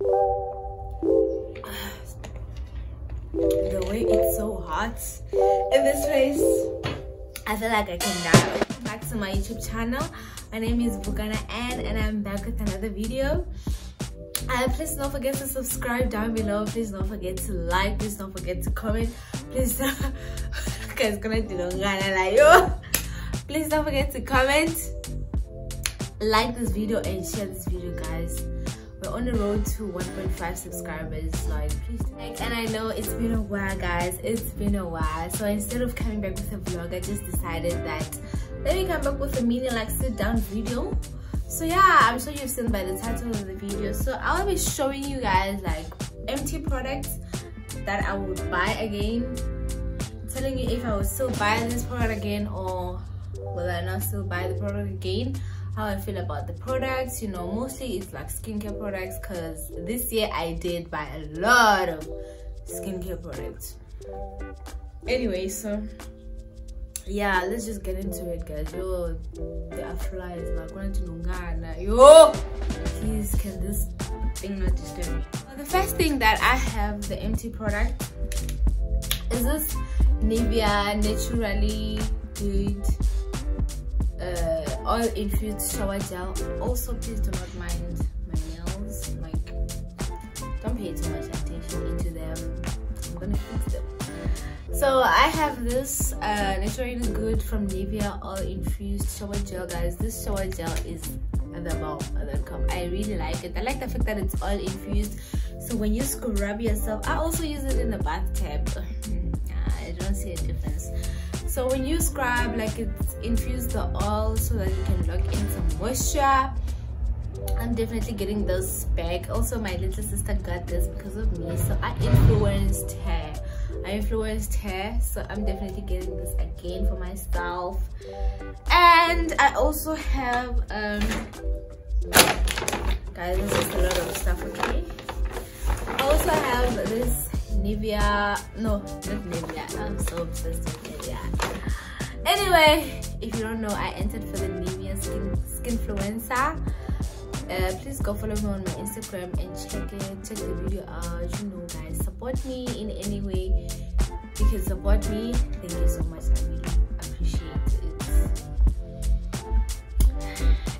the way it's so hot in this place i feel like i can die back to my youtube channel. My name is Vukona Ann and i'm back with another video. Uh, please don't forget to subscribe down below. Please don't forget to like. Please don't forget to comment. Please guys gonna do please don't forget to comment. Like this video and share this video guys we're on the road to 1.5 subscribers like please and i know it's been a while guys it's been a while. So instead of coming back with a vlog i just decided that let me come back with a mini like sit down video. So yeah i'm sure you've seen by the title of the video. So i'll be showing you guys like empty products that i would buy again. Telling you if i would still buy this product again or will i not still buy the product again how i feel about the products. You know mostly it's like skincare products because this year i did buy a lot of skincare products. Anyway so yeah let's just get into it guys. Yo there are flies like going to nungana. Yo please can this thing not disturb me? Well, the first thing that i have the empty product is this nivea naturally good oil infused shower gel. Also please do not mind my nails. Like don't pay too much attention into them. I'm gonna fix them. So i have this uh naturally good from nivea oil infused shower gel guys. This shower gel is the bomb i really like it. I like the fact that it's oil infused. So when you scrub yourself i also use it in the bathtub. I don't see a difference so when you scrub like it's infused the oil so that you can lock in some moisture. I'm definitely getting this back. Also my little sister got this because of me. So i influenced her. I influenced her. So i'm definitely getting this again for myself. And i also have um guys this is a lot of stuff okay? I also have this Nivea, no, not Nivea, I'm so obsessed with Nivea. Anyway, if you don't know, I entered for the Nivea Skin Skinfluencer. Uh, please go follow me on my Instagram and check it, check the video out. You know, guys, support me in any way you can support me. Thank you so much. I really appreciate it.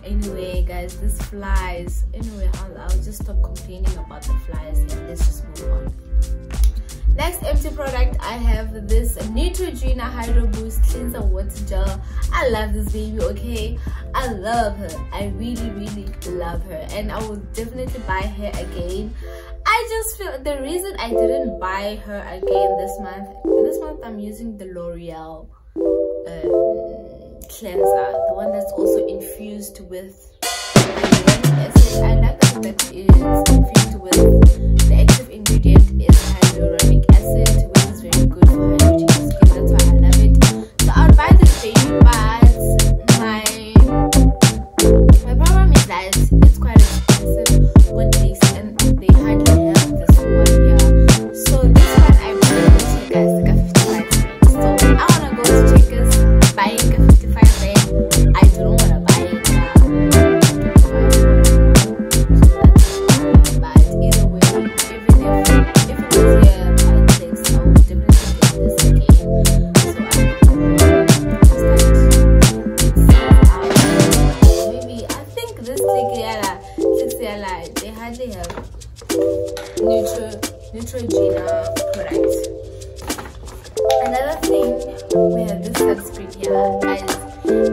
Anyway, guys, this flies. Anyway, I'll, I'll just stop complaining about the flies and let's just move on next empty product i have this neutrogena hydro boost cleanser water gel. I love this baby okay? I love her. I really really love her. And i will definitely buy her again. I just feel the reason i didn't buy her again this month this month i'm using the l'oreal um, cleanser the one that's also infused with I like that it is infused with ingredient is hyaluronic acid, which is very good They hardly have neutral Neutrogena products. Another thing, we have this sunscreen here, guys.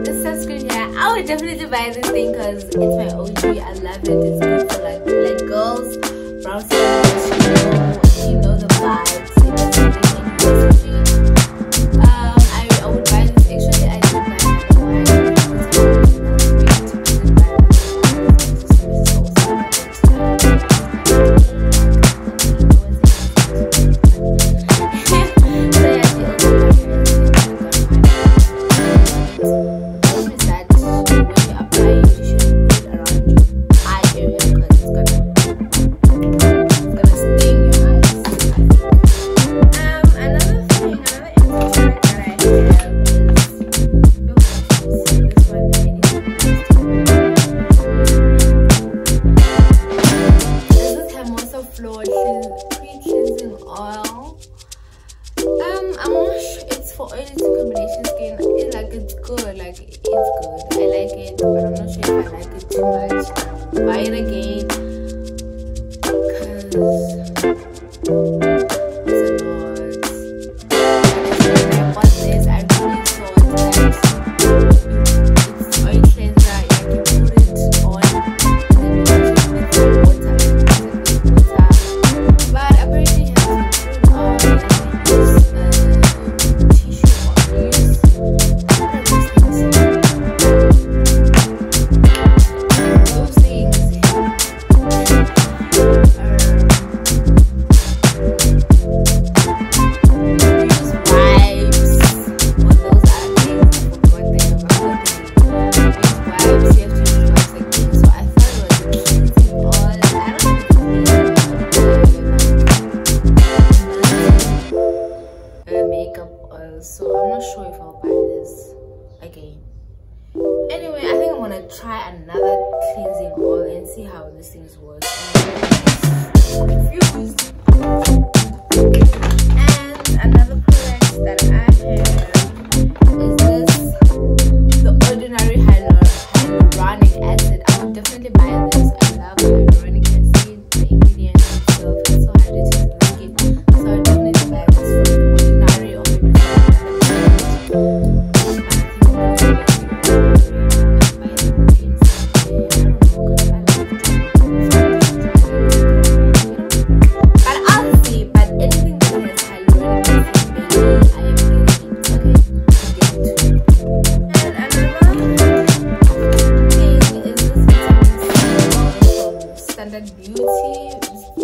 This sunscreen here, I would definitely buy this thing because it's my OG. I love it. It's good for like black girls, brown skin, love you, Standard Beauty.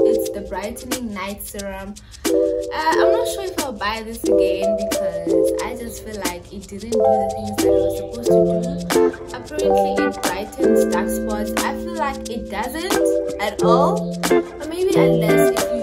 It's the Brightening Night Serum. Uh, I'm not sure if I'll buy this again because I just feel like it didn't do the things that it was supposed to do. Apparently it brightens dark spots. I feel like it doesn't at all. Or maybe unless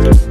Thank